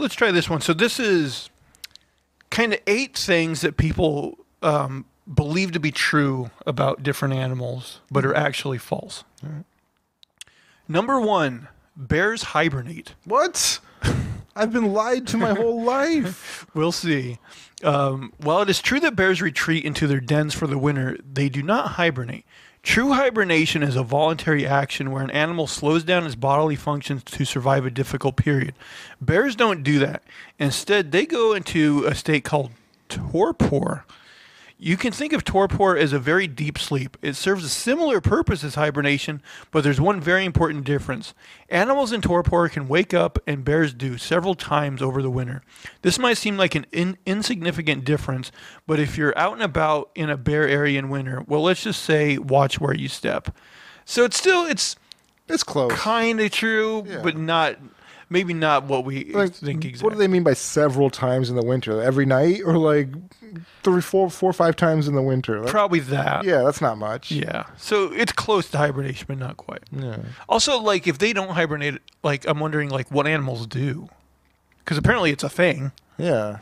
let's try this one. So this is kind of eight things that people um, believe to be true about different animals, but are actually false. Number one, bears hibernate. What? I've been lied to my whole life. We'll see. Um, while it is true that bears retreat into their dens for the winter, they do not hibernate. True hibernation is a voluntary action where an animal slows down its bodily functions to survive a difficult period. Bears don't do that. Instead, they go into a state called torpor. You can think of torpor as a very deep sleep. It serves a similar purpose as hibernation, but there's one very important difference. Animals in torpor can wake up, and bears do, several times over the winter. This might seem like an in- insignificant difference, but if you're out and about in a bear area in winter, well, let's just say watch where you step. So it's still it's It's close. kind of true, Yeah. but not maybe not what we like, think exactly. what do they mean by several times in the winter? Every night, or like three, four, four, or five times in the winter? That- Probably that. yeah, that's not much. Yeah. So it's close to hibernation, but not quite. Yeah. Also, like if they don't hibernate, like I'm wondering, like what animals do, because apparently it's a thing. Yeah.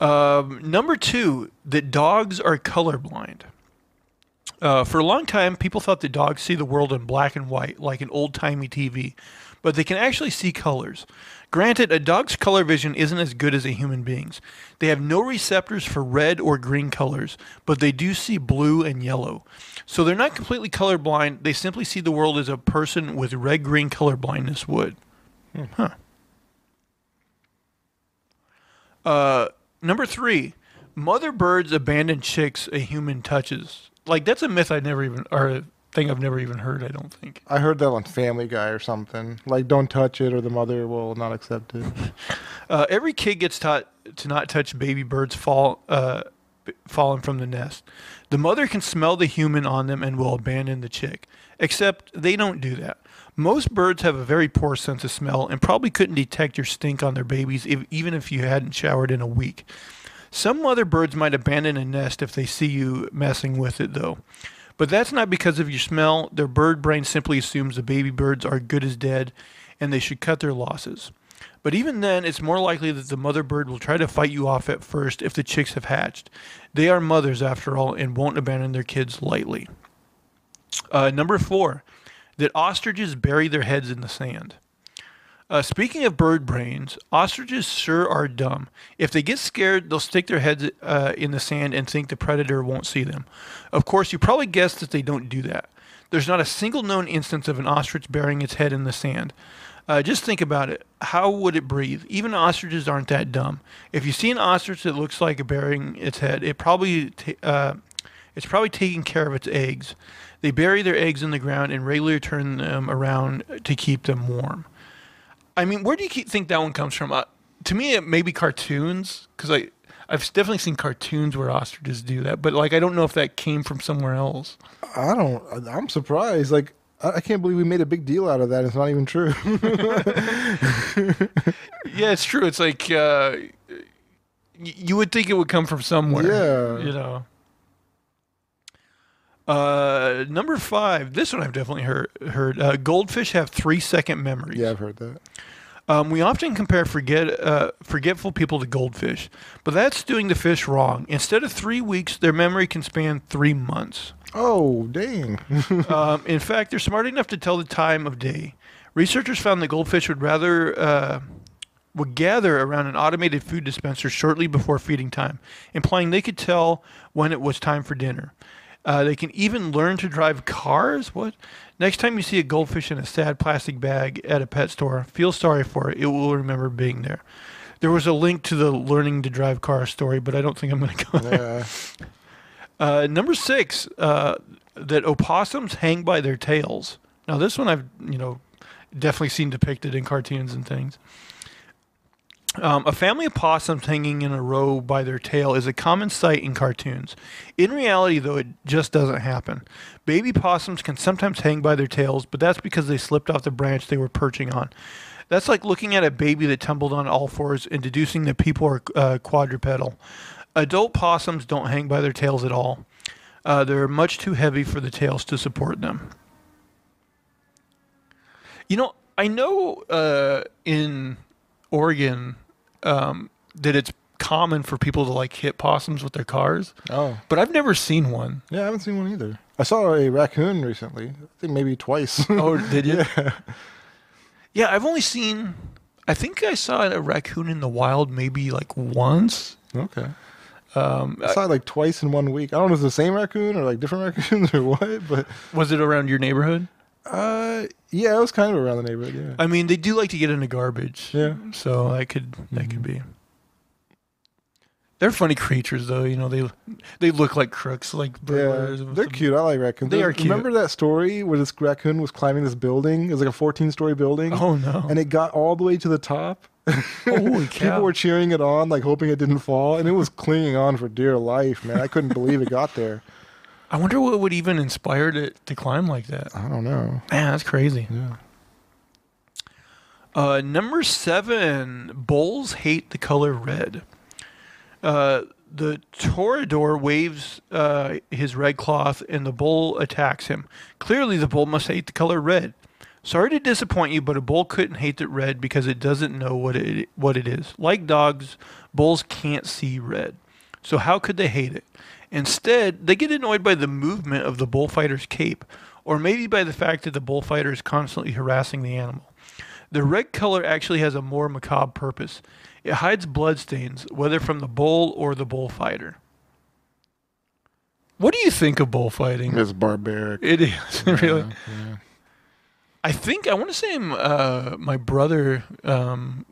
Um, number two, that dogs are colorblind. Uh, for a long time, people thought that dogs see the world in black and white, like an old timey TV, but they can actually see colors. Granted, a dog's color vision isn't as good as a human being's. They have no receptors for red or green colors, but they do see blue and yellow. So they're not completely colorblind, they simply see the world as a person with red green color blindness would. Huh. Uh, number three, mother birds abandon chicks a human touches. Like that's a myth I never even, or thing I've never even heard. I don't think. I heard that on Family Guy or something. Like, don't touch it, or the mother will not accept it. Uh, every kid gets taught to not touch baby birds fall, uh, fallen from the nest. The mother can smell the human on them and will abandon the chick. Except they don't do that. Most birds have a very poor sense of smell and probably couldn't detect your stink on their babies if, even if you hadn't showered in a week. Some mother birds might abandon a nest if they see you messing with it, though. But that's not because of your smell. Their bird brain simply assumes the baby birds are good as dead and they should cut their losses. But even then, it's more likely that the mother bird will try to fight you off at first if the chicks have hatched. They are mothers, after all, and won't abandon their kids lightly. Uh, number four, that ostriches bury their heads in the sand. Uh, speaking of bird brains, ostriches sure are dumb. If they get scared, they'll stick their heads uh, in the sand and think the predator won't see them. Of course, you probably guessed that they don't do that. There's not a single known instance of an ostrich burying its head in the sand. Uh, just think about it. How would it breathe? Even ostriches aren't that dumb. If you see an ostrich that looks like burying its head, it probably uh, it's probably taking care of its eggs. They bury their eggs in the ground and regularly turn them around to keep them warm. I mean, where do you keep, think that one comes from? Uh, to me, it may be cartoons because I I've definitely seen cartoons where ostriches do that, but like I don't know if that came from somewhere else. I don't. I'm surprised. Like, I, I can't believe we made a big deal out of that. It's not even true. Yeah, it's true. It's like uh, y- you would think it would come from somewhere. Yeah. you know. Uh, number five. This one I've definitely heard. Heard uh, goldfish have three second memories. yeah, I've heard that. Um, we often compare forget uh, forgetful people to goldfish, but that's doing the fish wrong. Instead of three weeks, their memory can span three months. Oh, dang. um, in fact, they're smart enough to tell the time of day. Researchers found that goldfish would rather uh, would gather around an automated food dispenser shortly before feeding time, implying they could tell when it was time for dinner. Uh, they can even learn to drive cars. What? Next time you see a goldfish in a sad plastic bag at a pet store, feel sorry for it. It will remember being there. There was a link to the learning to drive car story, but I don't think I'm going to go there. yeah. Uh, number six, uh, that opossums hang by their tails. Now, this one I've you know definitely seen depicted in cartoons and things. Um, a family of possums hanging in a row by their tail is a common sight in cartoons. In reality, though, it just doesn't happen. Baby possums can sometimes hang by their tails, but that's because they slipped off the branch they were perching on. That's like looking at a baby that tumbled on all fours and deducing that people are uh, quadrupedal. Adult possums don't hang by their tails at all. Uh, they're much too heavy for the tails to support them. You know, I know uh, in Oregon um, that it's common for people to like hit possums with their cars, Oh, but I've never seen one. yeah, I haven't seen one either. I saw a raccoon recently. I think maybe twice. Oh, did you? yeah. Yeah, I've only seen. I think I saw a raccoon in the wild maybe like once. Okay. Um, I saw it like twice in one week. I don't know if it's the same raccoon or like different raccoons or what, but was it around your neighborhood? Uh, yeah, it was kind of around the neighborhood. Yeah. I mean, they do like to get into garbage. Yeah. So that could that could be. They're funny creatures, though. You know, they they look like crooks, like Yeah, burglars. they're cute. I like raccoons. They are cute. Remember that story where this raccoon was climbing this building? It was like a 14 story building. Oh no! And it got all the way to the top. Holy People were cheering it on, like hoping it didn't fall, and it was clinging on for dear life, man. I couldn't believe it got there. I wonder what would even inspire it to climb like that. I don't know. Man, that's crazy. Yeah. Uh, number seven, bulls hate the color red. Uh, the toreador waves uh, his red cloth, and the bull attacks him. Clearly, the bull must hate the color red. Sorry to disappoint you, but a bull couldn't hate it red because it doesn't know what it what it is. Like dogs, bulls can't see red. So how could they hate it? Instead, they get annoyed by the movement of the bullfighter's cape, or maybe by the fact that the bullfighter is constantly harassing the animal. The red color actually has a more macabre purpose. It hides bloodstains, whether from the bull or the bullfighter. What do you think of bullfighting? It's barbaric. It is really. Yeah, yeah. I think I want to say uh, my brother um,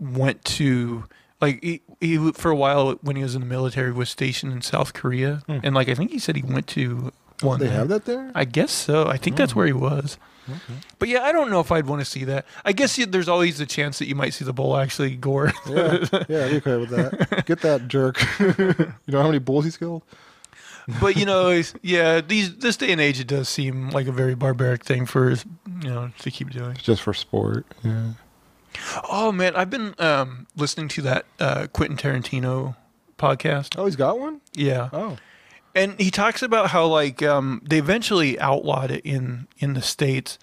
went to like he, he for a while when he was in the military was stationed in South Korea, Hmm. and like I think he said he went to one. They there. have that there? I guess so. I think that's Oh. where he was. Okay. But yeah, I don't know if I'd want to see that. I guess you, there's always the chance that you might see the bull actually gore. Yeah, yeah, I'd be okay with that. Get that jerk. you know how many bulls he's killed? but you know, yeah, these this day and age, it does seem like a very barbaric thing for you know to keep doing. Just for sport. Yeah. Oh man, I've been um, listening to that uh, Quentin Tarantino podcast. Oh, he's got one? Yeah, Oh. and he talks about how like um, they eventually outlawed it in in the states,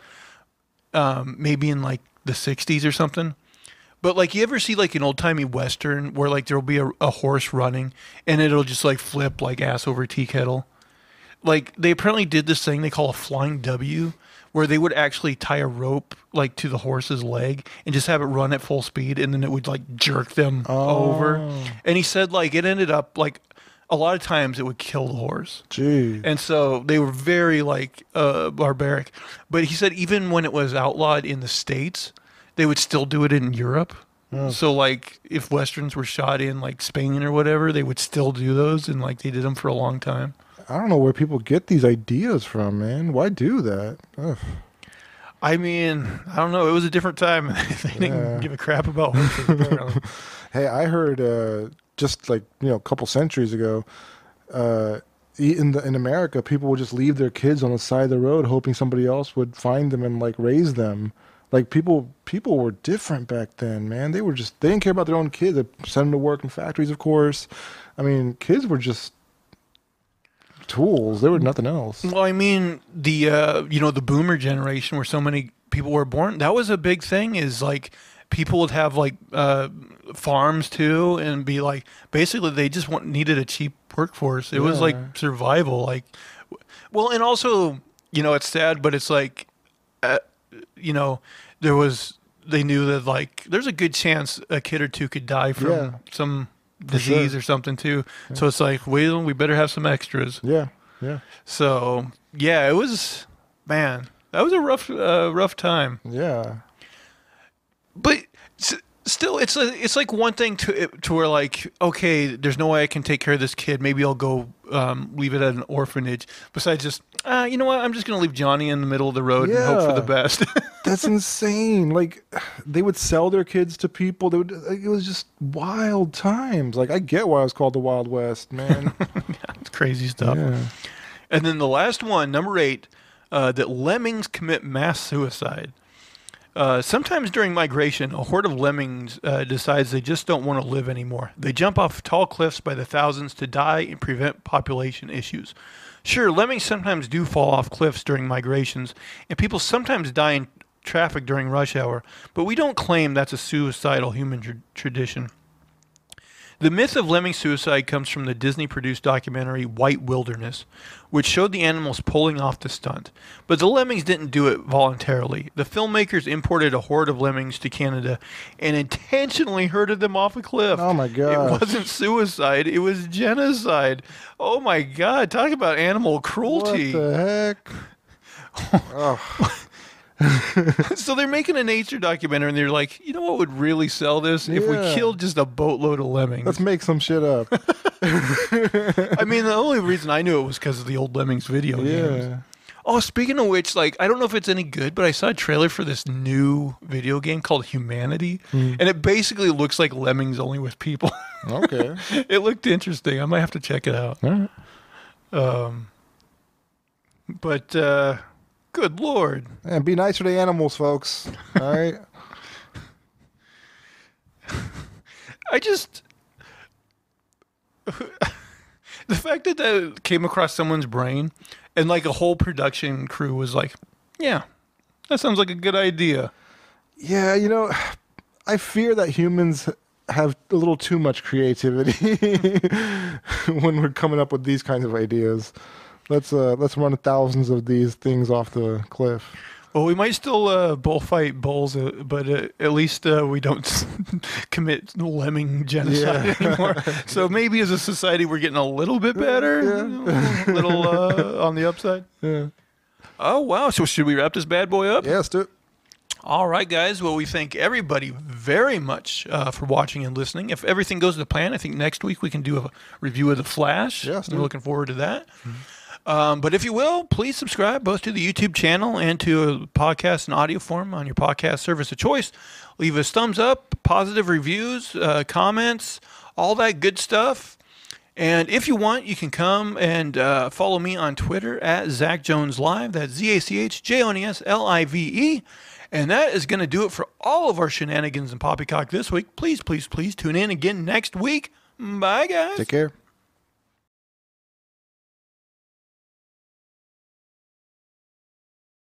um, maybe in like the '60s or something. But like, you ever see like an old timey western where like there'll be a, a horse running and it'll just like flip like ass over tea kettle? Like they apparently did this thing they call a flying W, where they would actually tie a rope like to the horse's leg and just have it run at full speed, and then it would like jerk them over. Oh. And he said like it ended up like a lot of times it would kill the horse. Gee. And so they were very like uh, barbaric. But he said even when it was outlawed in the states, they would still do it in Europe. Oh. So like if westerns were shot in like Spain or whatever, they would still do those and like they did them for a long time. I don't know where people get these ideas from, man. Why do that? Ugh. I mean, I don't know. It was a different time. they didn't Yeah. give a crap about horses. apparently. Hey, I heard uh, just like you know a couple centuries ago, uh, in the in America, people would just leave their kids on the side of the road, hoping somebody else would find them and like raise them. Like people, people were different back then, man. They were just they didn't care about their own kids. They sent them to work in factories, of course. I mean, kids were just tools. There was nothing else. Well, I mean, the uh, you know the boomer generation where so many people were born. That was a big thing. Is like people would have like uh, farms too, and be like basically they just want needed a cheap workforce. It was like survival. Like, well, and also you know it's sad, but it's like, uh, you know, there was they knew that like there's a good chance a kid or two could die from Yeah. some For sure. disease or something too. So it's like, well, we better have some extras. Yeah, yeah, So yeah, it was man, that was a rough, uh, rough time. yeah. But still, it's a, it's like one thing to to where like okay, there's no way I can take care of this kid. Maybe I'll go um, leave it at an orphanage. Besides, just uh, you know what, I'm just gonna leave Johnny in the middle of the road and hope for the best. That's insane. Like they would sell their kids to people. They would. Like, it was just wild times. Like I get why it was called the Wild West, man. it's crazy stuff. yeah. And then the last one, number eight, uh, that lemmings commit mass suicide. Uh, sometimes during migration, a horde of lemmings uh, decides they just don't want to live anymore. They jump off tall cliffs by the thousands to die and prevent population issues. Sure, lemmings sometimes do fall off cliffs during migrations, and people sometimes die in traffic during rush hour, but we don't claim that's a suicidal human tr- tradition. The myth of lemming suicide comes from the Disney produced documentary White Wilderness, which showed the animals pulling off the stunt. But the lemmings didn't do it voluntarily. The filmmakers imported a horde of lemmings to Canada and intentionally herded them off a cliff. Oh my god. It wasn't suicide, it was genocide. Oh my god, talk about animal cruelty. What the heck? oh, so they're making a nature documentary and they're like, you know what would really sell this? If we Yeah. killed just a boatload of lemmings. let's make some shit up. I mean, the only reason I knew it was because of the old Lemmings video games. yeah. Oh, speaking of which, like, I don't know if it's any good, but I saw a trailer for this new video game called Humanity, Hmm. and it basically looks like Lemmings only with people. Okay. it looked interesting. I might have to check it out. All right. Um, but uh, good lord, And be nicer to animals, folks. All right. I just the fact that that came across someone's brain, and like a whole production crew was like, "Yeah, that sounds like a good idea." Yeah, you know, I fear that humans have a little too much creativity when we're coming up with these kinds of ideas. Let's uh let's run thousands of these things off the cliff. Well, we might still uh, bullfight bulls, uh, but uh, at least uh, we don't commit lemming genocide Yeah. anymore. So maybe as a society, we're getting a little bit better, a little uh, on the upside. Yeah. Oh wow! So should we wrap this bad boy up? Yeah, let's do it. All right, guys. Well, we thank everybody very much uh, for watching and listening. If everything goes to plan, I think next week we can do a review of The Flash. Yes, We're looking forward to that. Um, but if you will, please subscribe both to the YouTube channel and to a podcast in audio form on your podcast service of choice. Leave us thumbs up, positive reviews, uh, comments, all that good stuff. And if you want, you can come and uh, follow me on Twitter at Zach Jones Live. That's Z A C H J O N E S L I V E. And that is going to do it for all of our shenanigans and poppycock this week. Please, please, please tune in again next week. Bye, guys. Take care.